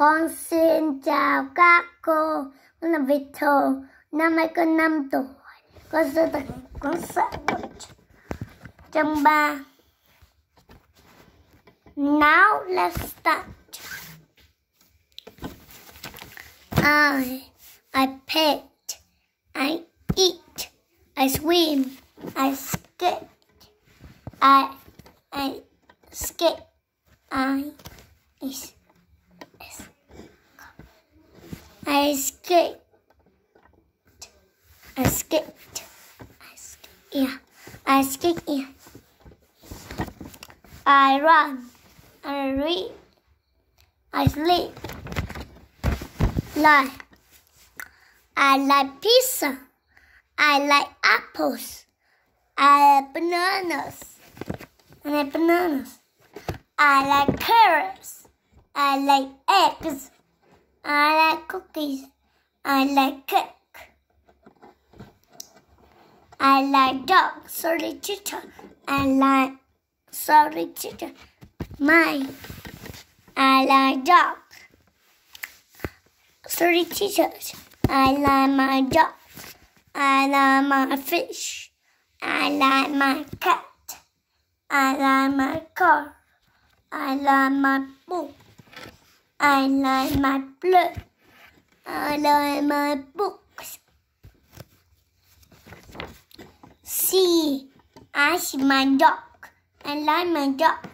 Con xin chào các cô. Con là Việt Thờ. Năm nay con 5 tuổi. Con sẽ tập con sợ Trong ba. Now let's start. I, I paint, I eat, I swim, I skate, I, I skate, I, is, is, I skate, I skate, I skate, yeah, I skate, yeah. I run, I read, I sleep, lie. I like pizza. I like apples. I like bananas. I like bananas. I like carrots. I like eggs. I like cookies. I like cake. I like dog. Sorry, teacher. I like sorry, teacher. Mine. I like dog. Sorry, teachers. I like my dog. I like my fish. I like my cat. I like my car. I like my book. I like my blood. I like my books. See, I see my dog. I like my dog.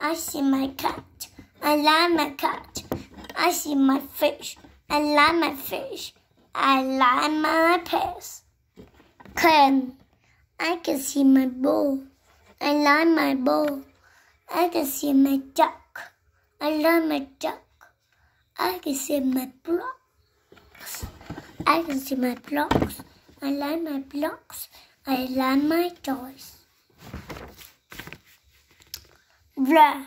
I see my cat. I like my cat. I see my fish. I like my fish. I like my pets. Can I can see my bowl. I like my bowl. I can see my duck. I like my duck. I can see my blocks. I can see my blocks. I like my blocks. I like my toys. Red.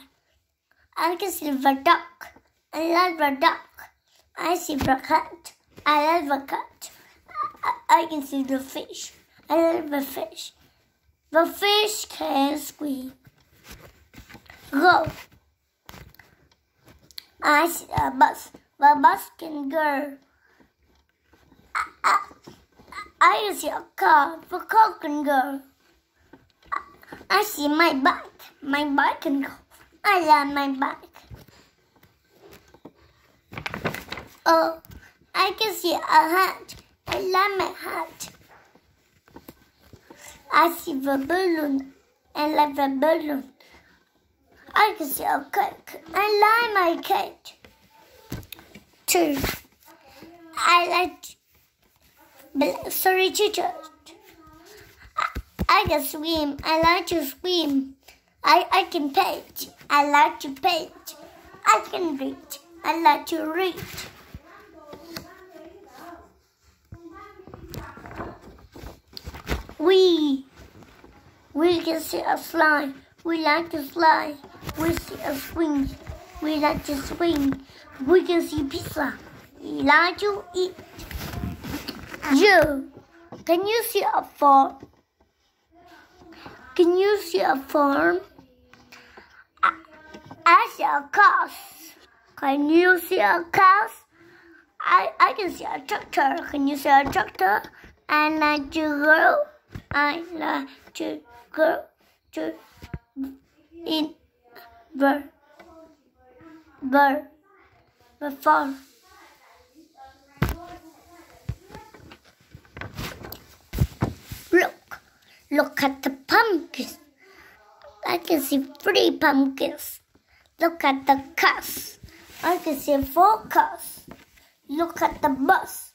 I can see the duck. I like the duck. I see the cat. I like the cat. I, I can see the fish. I like the fish. The fish can scream. Go. I see a bus. The bus can go. I, I, I see a car. The car can go. I, I see my bike. My bike can go. I love my bike. Oh, I can see a hat. I like my hat. I see the balloon. I love the balloon. I can see a cake. I like my cake. Two. I like. Sorry, teacher. I, can swim. I like to swim. I, I can paint. I like to paint. I can read. I like to read. We we can see a fly. We like to fly. We see a swing. We like to swing. We can see pizza. Like to eat. You can you see a farm? Can you see a farm? I, I see a cow. Can you see a cow? I, I can see a tractor. Can you see a tractor? I like to go. I like to go to in the the farm. Look, look at the pumpkins. I can see three pumpkins. Look at the cars. I can see four cars. Look at the bus.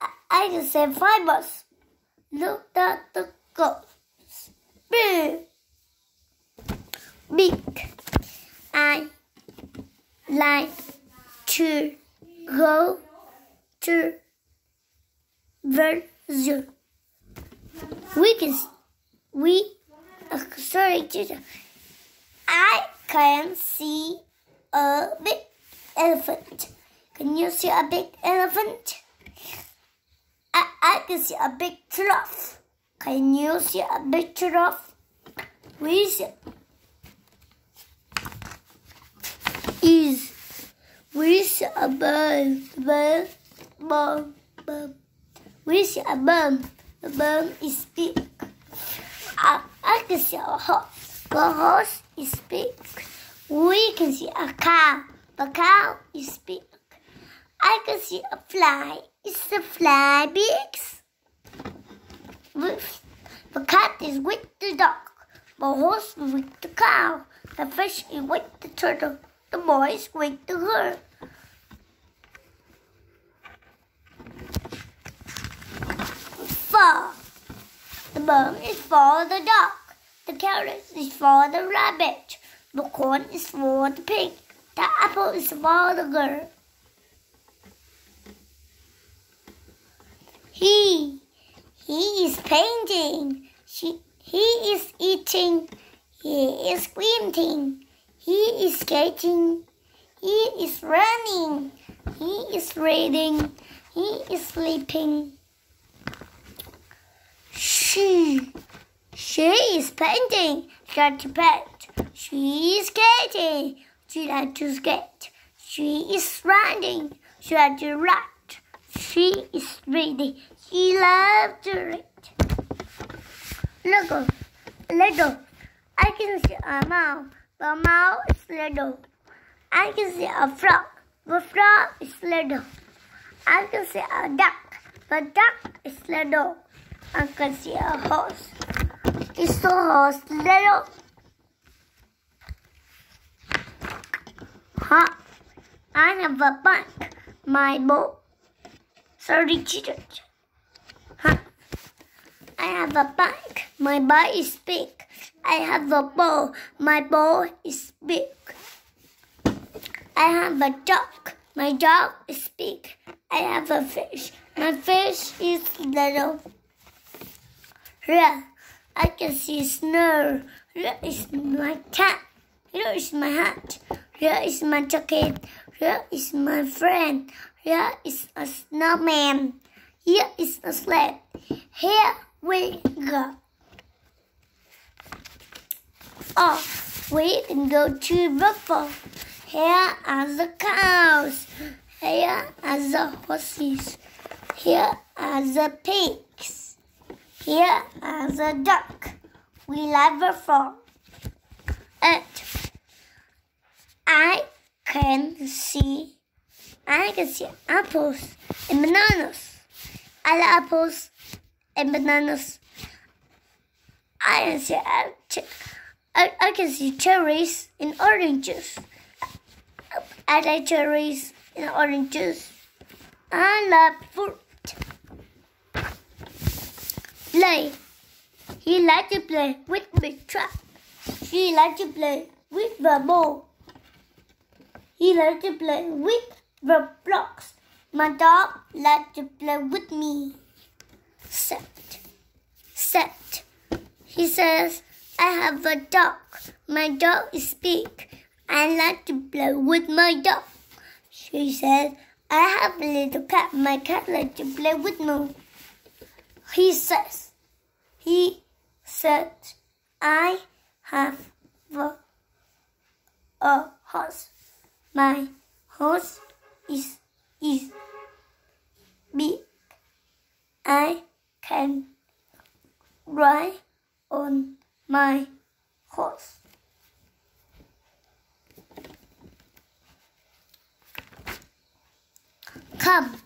I, I can see five bus. Look at the goats. Big. Big. I like to go to the zoo. We can, we, uh, sorry, teacher. I can see a big elephant. Can you see a big elephant? I, I can see a big giraffe. Can you see a big giraffe? We is we a bird, bird, bird, bird. We a bird, the bird is big. I, I can see a horse, the horse is big. We can see a cow, the cow is big. I can see a fly, is the fly big? With, the cat is with the dog, the horse with the cow, the fish is with the turtle, the boy is with the girl. Four. The bone is for the dog. The carrot is for the rabbit. The corn is for the pig. The apple is for the girl. He, he is painting. She, he is eating. He is squinting. He is skating. He is running. He is reading. He is sleeping. She, she is painting. She likes to paint. She is skating. She likes to skate. She is riding. She likes to ride. She is reading. She loves to read. Look, little. I can see a mouse. The mouse is little. I can see a frog. The frog is little. I can see a duck. The duck is little. I can see a horse. Is the horse little? Huh? I have a bank. My boat. Sorry, cheated. I have a bike. My bike is big. I have a ball. My ball is big. I have a dog. My dog is big. I have a fish. My fish is little. Here, I can see snow. Here is my cat. Here is my hat. Here is my jacket. Here is my friend. Here is a snowman. Here is a sled. Here we go. Oh, we can go to Buffalo. Here are the cows. Here are the horses. Here are the pigs. Here are the duck. We like Buffalo. And I can see I can see apples and bananas. I apples and bananas. I can see I, I can see cherries and oranges. I like cherries and oranges. I love fruit. Play. He likes to play with the trap. She likes to play with the ball. He likes to play with the blocks. My dog likes to play with me. Set. Set. He says, I have a dog. My dog is big. I like to play with my dog. She says, I have a little cat. My cat likes to play with me. He says, he said, I have a, a horse. My horse is is big. I can ride on my horse. Come,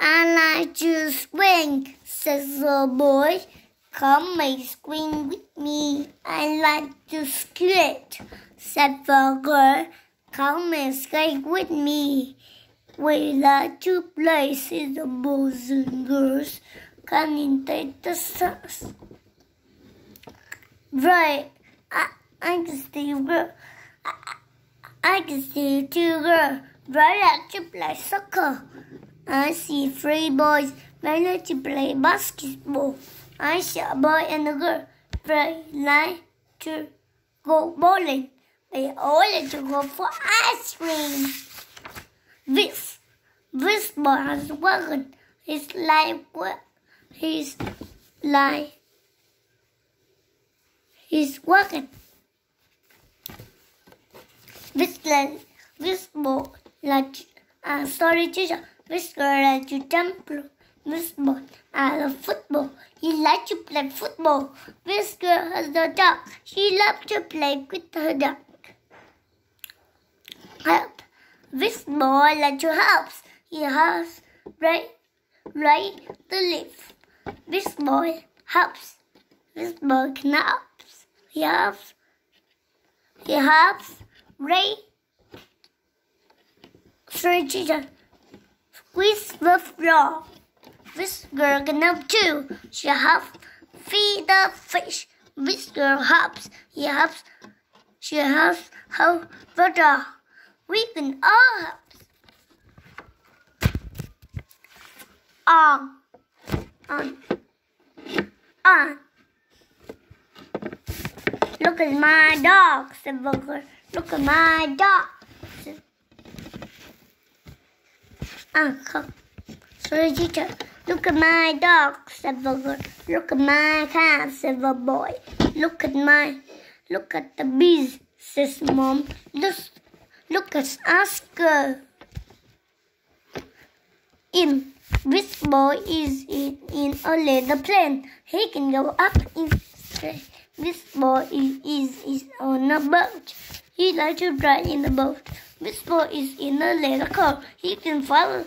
I like to swing, says the boy. Come and swing with me. I like to skate, said the girl. Come and skate with me. We like to play, said the boys and girls. You stars? Right, I, I can see girl. I, I can see two girls. Right like to play soccer. I see three boys. Like to play basketball. I see a boy and a girl. They like to go bowling. They all like to go for ice cream. This, this boy has a wagon. It's like what? He's like he's working. This like this boy like uh, I'm sorry, teacher. This girl likes to jump this boy. I football. He likes to play football. This girl has a dog. She loves to play with her dog. Help. This boy likes to help. He has right, right the leaf. This boy helps. This boy can help. He helps. He helps. Right. Sorry, teacher. Squeeze the floor. This girl can help too. She helps feed the fish. This girl helps. He helps. She helps help the dog. We can all help. On. On. On. Look at my dog, said Booker. Look at my dog. Uncle. Sorry, teacher. Look at my dog, said Booker. Look at my cat, said the boy. Look at my, look at the bees, says mom. Look, look at Oscar. In this boy is in, in a leather plane. He can go up in this boy is, is, is on a boat. He likes to drive in the boat. This boy is in a leather car. He can follow.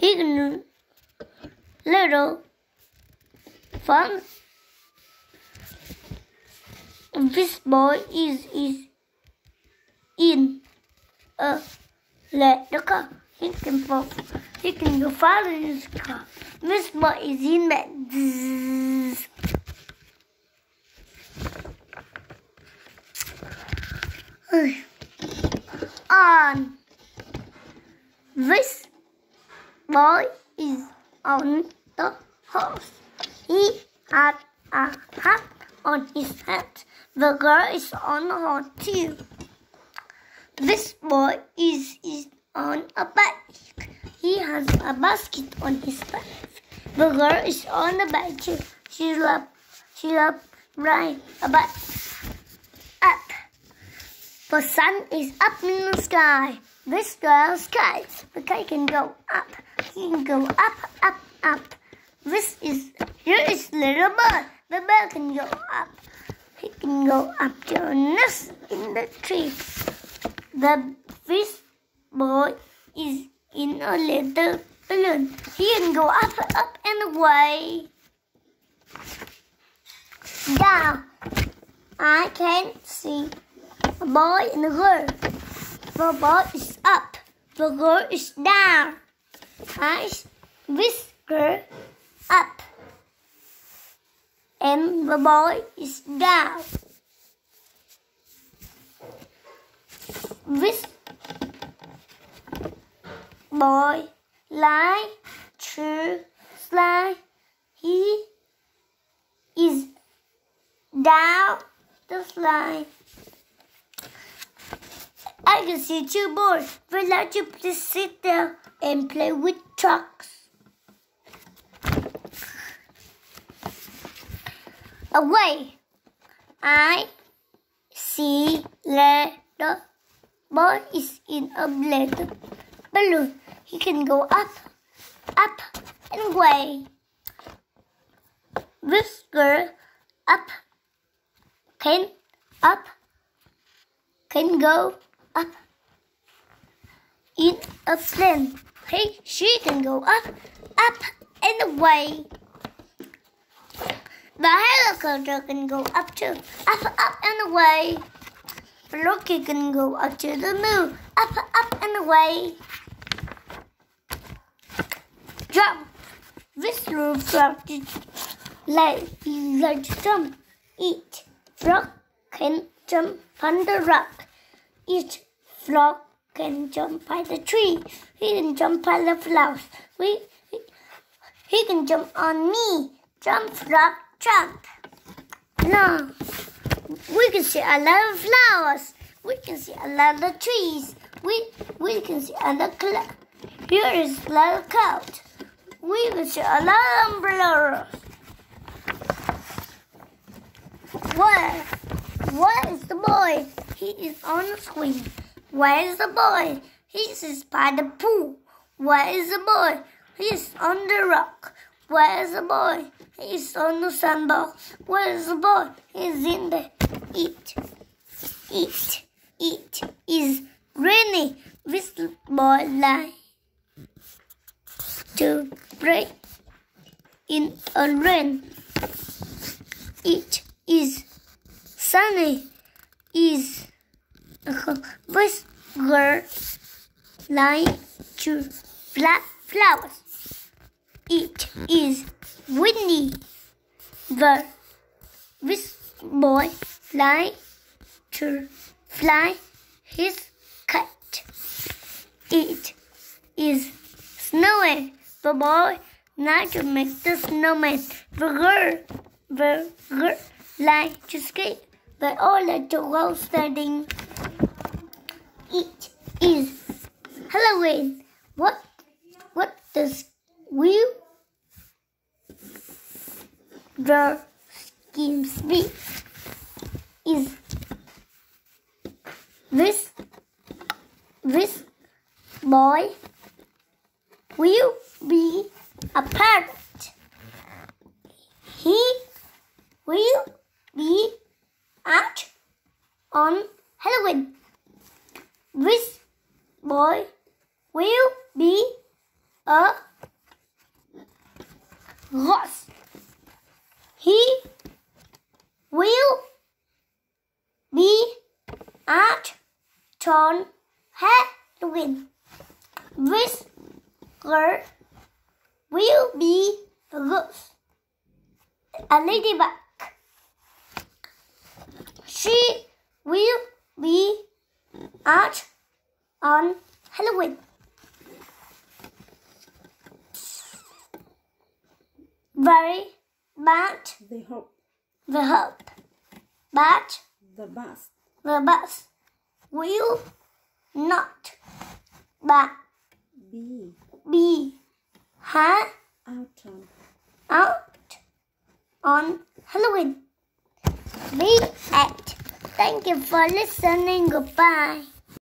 He can little fun. This boy is is in a leather car. He can fall. Can go his car. This boy is in bed. on. This boy is on the horse. He had a hat on his head. The girl is on horse too. This boy is, is on a bike. He has a basket on his back. The girl is on the bike. She love, she love riding a bike. Up. The sun is up in the sky. This girl's kite. The kite can go up. He can go up, up, up. This is, here is little bird. The bird can go up. He can go up to a nest in the tree. The fish boy is in a little balloon. He can go up, up and away. Down. I can't see a boy and a girl. The boy is up. The girl is down. I whisker up. And the boy is down. This boy lie to slide. He is down the slide. I can see two boys. Would like you please sit down and play with trucks? Away. I see little boy is in a little balloon. He can go up, up, and away. This girl up can up can go up in a plane. Hey, she can go up, up and away. The helicopter can go up too, up, up and away. The rocket can go up to the moon, up, up and away. Jump. This little frog like, like jump. Eat. Frog can jump on the rock. Each frog can jump by the tree. He can jump by the flowers. We, he, he can jump on me. Jump, frog, jump. No. We can see a lot of flowers. We can see a lot of trees. We, we can see a lot of clouds. Here is a lot of clouds. We can see a lot of umbrellas. Where? Where is the boy? He is on the swing. Where is the boy? He is by the pool. Where is the boy? He is on the rock. Where is the boy? He is on the sandbar. Where is the boy? He's in the eat. Eat. Eat is rainy. This boy lie to pray in a rain. It is sunny. Is this girl like to flowers? It is windy. The this boy like to fly his kite. It is snowing. The boy like to make the snowman. The girl, the like to skate. but all to go sledding. It is Halloween. What what does will the schemes be? Is this this boy will be a parrot. He will be out on Halloween. This boy will be a horse. He will be at on Halloween. This girl will be a goose, a ladybug. She will be out on Halloween. Very bad. The hope. The hope. But The bus. the bus will not but Be. be ha Out on. out on Halloween. Be at. Thank you for listening. Goodbye.